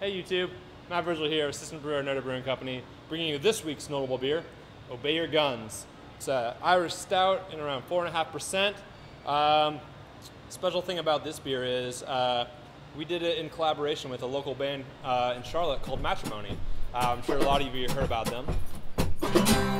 Hey YouTube, Matt Virgil here, assistant brewer at NoDa Brewing Company, bringing you this week's NoDable beer, Obey Your Guns. It's an Irish stout in around 4.5%. Um, special thing about this beer is uh, we did it in collaboration with a local band uh, in Charlotte called Matrimony. Uh, I'm sure a lot of you heard about them.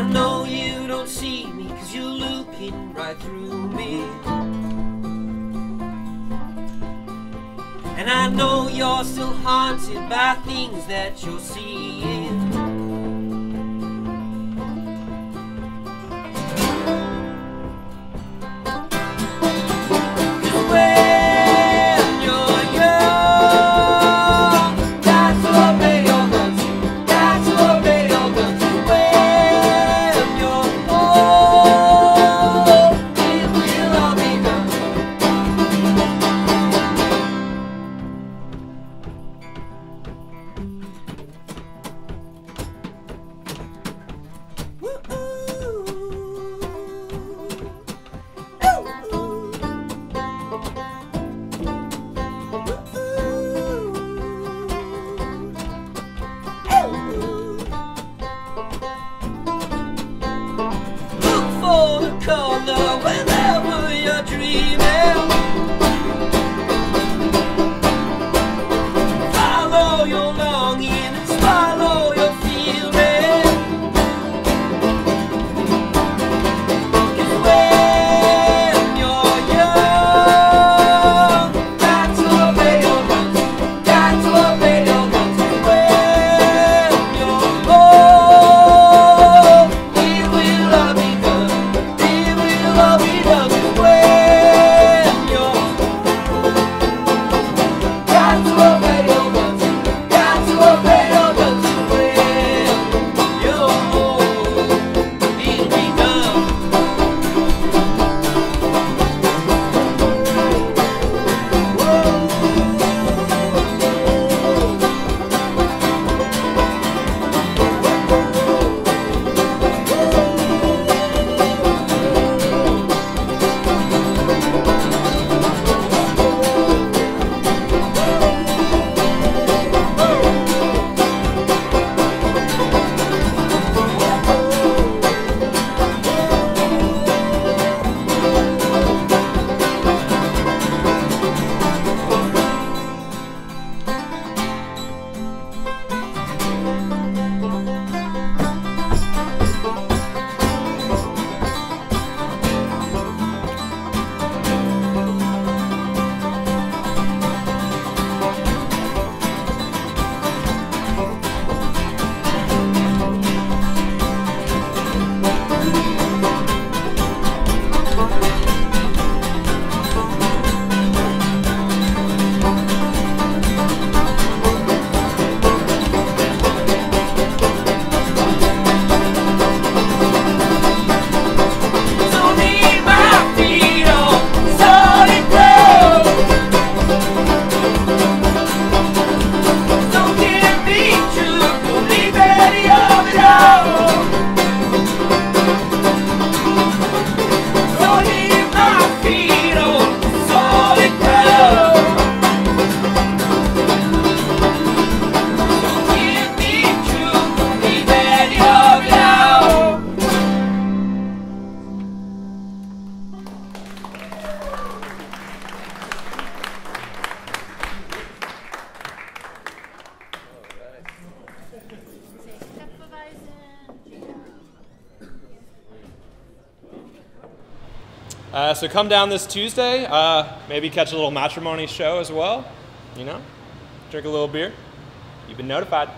I know you don't see me, cause you're looking right through me. And I know you're still haunted by things that you're seeing. Uh, so come down this Tuesday, uh, maybe catch a little matrimony show as well, you know, drink a little beer. You've been notified.